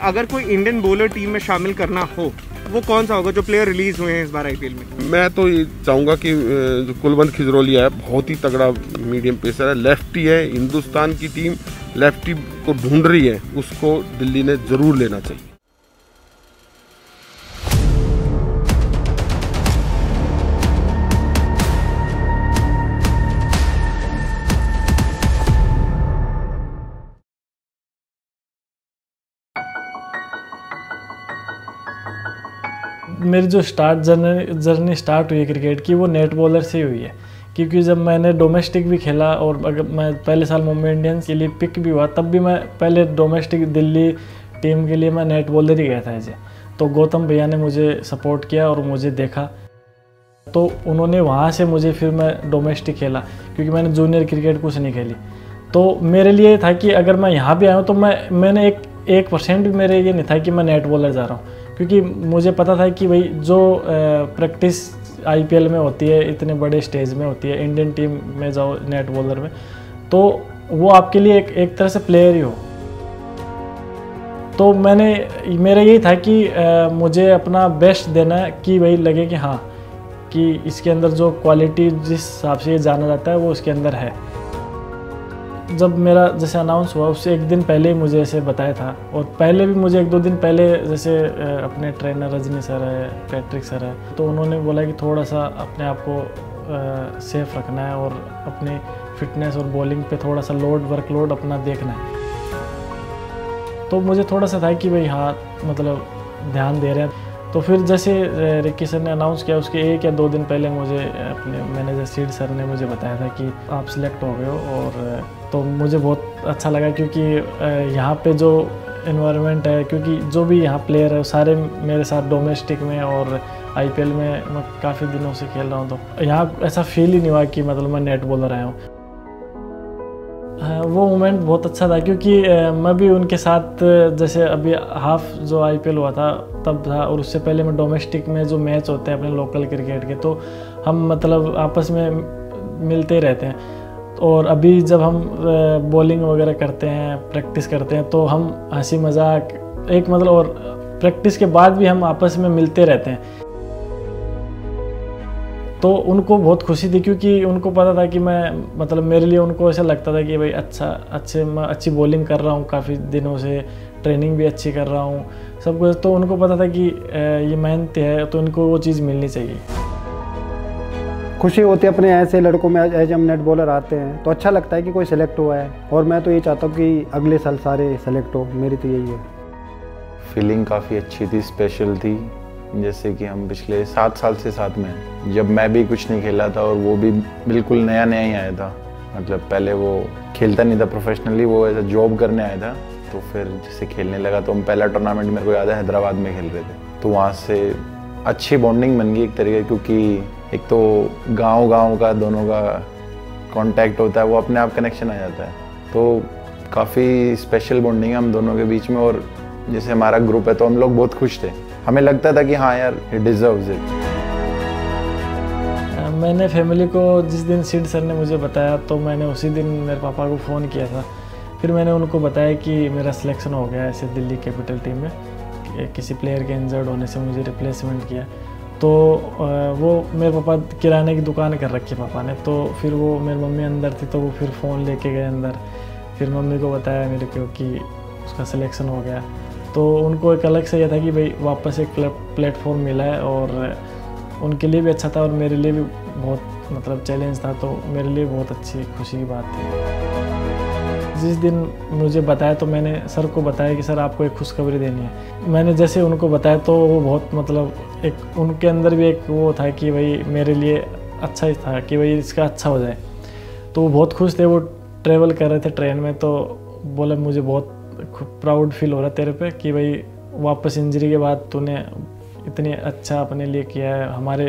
अगर कोई Indian bowler team में शामिल करना हो, वो कौन सा होगा जो प्लेयर रिलीज़ हुए हैं इस बार आईपीएल में? मैं तो ये चाहूँगा कि जो कुलवंत खिजरोलिया है, बहुत ही तगड़ा मीडियम पेसर है लेफ्टी है, हिंदुस्तान की टीम लेफ्टी को ढूंढ रही है, उसको दिल्ली ने ज़रूर लेना चाहिए। मेरी जो स्टार्ट जर्नी जर्नी स्टार्ट हुई है क्रिकेट की, वो नेट बॉलर से हुई है। क्योंकि जब मैंने डोमेस्टिक भी खेला और अगर मैं पहले साल मुंबई इंडियंस के लिए पिक भी हुआ, तब भी मैं पहले डोमेस्टिक दिल्ली टीम के लिए मैं नेट बॉलर ही गया था ऐसे। तो गौतम भैया ने मुझे सपोर्ट किया और मुझे देखा। तो उन्होंने वहाँ से मुझे फिर मैं डोमेस्टिक खेला, क्योंकि मैंने जूनियर क्रिकेट कुछ नहीं खेली। तो मेरे लिए था कि अगर मैं यहाँ भी आया हूँ तो मैं, मैंने एक एक परसेंट भी मेरे ये नहीं था कि मैं नेट बॉलर जा रहा हूँ। क्योंकि मुझे पता था कि भाई जो प्रैक्टिस आईपीएल में होती है इतने बड़े स्टेज में होती है इंडियन टीम में जाओ नेट बॉलर में तो वो आपके लिए एक एक तरह से प्लेयर ही हो। तो मैंने मेरा यही था कि अ, मुझे अपना बेस्ट देना कि भाई लगे कि हाँ कि इसके अंदर जो क्वालिटी जिस हिसाब से ये जाना जाता है वो उसके अंदर है। जब मेरा जैसे अनाउंस हुआ, उससे एक दिन पहले ही मुझे ऐसे बताया था। और पहले भी मुझे एक दो दिन पहले जैसे अपने ट्रेनर रजनी सर है पैट्रिक सर है तो उन्होंने बोला कि थोड़ा सा अपने आप को सेफ़ रखना है और अपनी फिटनेस और बॉलिंग पे थोड़ा सा लोड वर्कलोड अपना देखना है। तो मुझे थोड़ा सा था कि भाई हाँ मतलब ध्यान दे रहे हैं। तो फिर जैसे रिक्की सर ने अनाउंस किया उसके एक या दो दिन पहले मुझे अपने मैनेजर सीड सर ने मुझे बताया था कि आप सिलेक्ट हो गए हो और तो मुझे बहुत अच्छा लगा क्योंकि यहाँ पे जो इन्वायरमेंट है क्योंकि जो भी यहाँ प्लेयर है सारे मेरे साथ डोमेस्टिक में और आईपीएल में मैं काफ़ी दिनों से खेल रहा हूँ तो यहाँ ऐसा फील ही नहीं हुआ कि मतलब मैं नेट बॉलर आया हाँ, वो मोमेंट बहुत अच्छा था क्योंकि मैं भी उनके साथ, जैसे अभी हाफ़ जो आईपीएल हुआ था, तब था और उससे पहले मैं डोमेस्टिक में जो मैच होते हैं अपने लोकल क्रिकेट के तो हम मतलब आपस में मिलते रहते हैं। और अभी जब हम बॉलिंग वगैरह करते हैं प्रैक्टिस करते हैं तो हम हँसी मज़ाक, एक मतलब और प्रैक्टिस के बाद भी हम आपस में मिलते रहते हैं। तो उनको बहुत खुशी थी क्योंकि उनको पता था कि मैं मतलब मेरे लिए उनको ऐसा लगता था कि भाई अच्छा अच्छे मैं अच्छी बॉलिंग कर रहा हूँ काफ़ी दिनों से ट्रेनिंग भी अच्छी कर रहा हूँ सब कुछ। तो उनको पता था कि ये मेहनत है तो इनको वो चीज़ मिलनी चाहिए। खुशी होती है अपने ऐसे लड़कों में एज हम नेट बॉलर आते हैं तो अच्छा लगता है कि कोई सेलेक्ट हुआ है। और मैं तो ये चाहता हूँ कि अगले साल सारे सेलेक्ट हो मेरी तो यही है। फीलिंग काफ़ी अच्छी थी स्पेशल थी। जैसे कि हम पिछले सात साल से साथ में जब मैं भी कुछ नहीं खेला था और वो भी बिल्कुल नया नया ही आया था। मतलब पहले वो खेलता नहीं था प्रोफेशनली वो ऐसा जॉब करने आया था। तो फिर जैसे खेलने लगा तो हम पहला टूर्नामेंट मेरे को याद है, हैदराबाद में खेल रहे थे। तो वहाँ से अच्छी बॉन्डिंग बन गई एक तरीके क्योंकि एक तो गाँव गाँव का, दोनों का कांटेक्ट होता है, वो अपने आप कनेक्शन आ जाता है। तो काफ़ी स्पेशल बॉन्डिंग है हम दोनों के बीच में और जैसे हमारा ग्रुप है तो हम लोग बहुत खुश थे। हमें लगता था कि हाँ यार ही डिजर्व्स इट मैंने फैमिली को जिस दिन सीड सर ने मुझे बताया तो मैंने उसी दिन मेरे पापा को फ़ोन किया था। फिर मैंने उनको बताया कि मेरा सिलेक्शन हो गया ऐसे दिल्ली कैपिटल टीम में, कि किसी प्लेयर के इंजर्ड होने से मुझे रिप्लेसमेंट किया। तो वो मेरे पापा किराने की दुकान कर रखी पापा ने तो फिर वो मेरी मम्मी अंदर थी तो वो फिर फ़ोन लेके गए अंदर। फिर मम्मी को बताया मेरे को कि उसका सिलेक्शन हो गया। तो उनको एक अलग से यह था कि भाई वापस एक प्लेटफॉर्म मिला है और उनके लिए भी अच्छा था और मेरे लिए भी बहुत मतलब चैलेंज था तो मेरे लिए बहुत अच्छी, खुशी की बात थी। जिस दिन मुझे बताया तो मैंने सर को बताया कि सर आपको एक खुशखबरी देनी है। मैंने जैसे उनको बताया तो वो बहुत मतलब एक, उनके अंदर भी एक वो था कि भाई मेरे लिए अच्छा ही था, कि भाई इसका अच्छा हो जाए। तो वो बहुत खुश थे, वो ट्रेवल कर रहे थे ट्रेन में तो बोले मुझे बहुत प्राउड फील हो रहा है तेरे पे कि भाई वापस इंजरी के बाद तूने इतनी अच्छा अपने लिए किया है, हमारे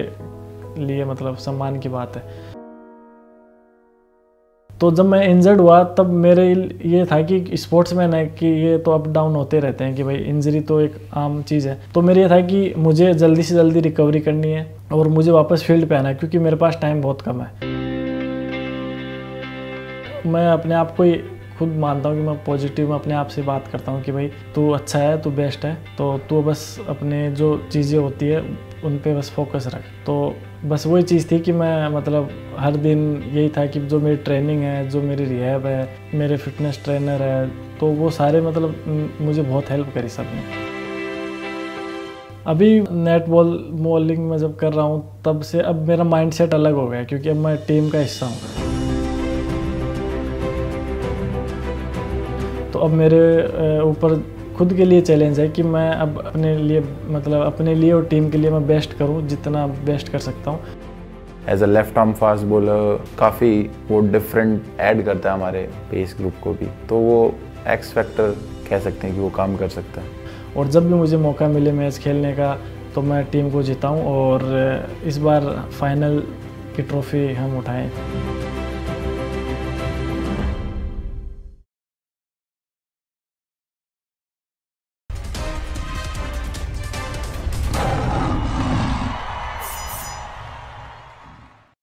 लिए मतलब सम्मान की बात है। तो जब मैं इंजर्ड हुआ, तब मेरे ये था कि स्पोर्ट्स मैन है कि ये तो अप डाउन होते रहते हैं कि भाई इंजरी तो एक आम चीज़ है। तो मेरे ये था कि मुझे जल्दी से जल्दी रिकवरी करनी है और मुझे वापस फ़ील्ड पे आना है, क्योंकि मेरे पास टाइम बहुत कम है। मैं अपने आप को खुद मानता हूँ कि मैं पॉजिटिव में अपने आप से बात करता हूँ कि भाई, तू अच्छा है, तू बेस्ट है तो तू बस अपने जो चीज़ें होती है, उन पर बस फोकस रख। तो बस वही चीज़ थी कि मैं मतलब हर दिन यही था कि जो मेरी ट्रेनिंग है, जो मेरी रिहैब है, मेरे फिटनेस ट्रेनर है तो वो सारे मतलब मुझे बहुत हेल्प करी सबने। अभी नेट बॉल बॉलिंग में जब कर रहा हूँ, तब से अब मेरा माइंडसेट अलग हो गया, क्योंकि अब मैं टीम का हिस्सा हूँ। अब मेरे ऊपर खुद के लिए चैलेंज है कि मैं अब अपने लिए मतलब अपने लिए और टीम के लिए मैं बेस्ट करूँ जितना बेस्ट कर सकता हूँ। As a left arm fast bowler काफ़ी वो डिफरेंट ऐड करता है हमारे पेस ग्रुप को भी। तो वो एक्स फैक्टर कह सकते हैं कि वो काम कर सकता है। और जब भी मुझे मौका मिले मैच खेलने का तो मैं टीम को जिताऊं और इस बार फाइनल की ट्रॉफी हम उठाएँ।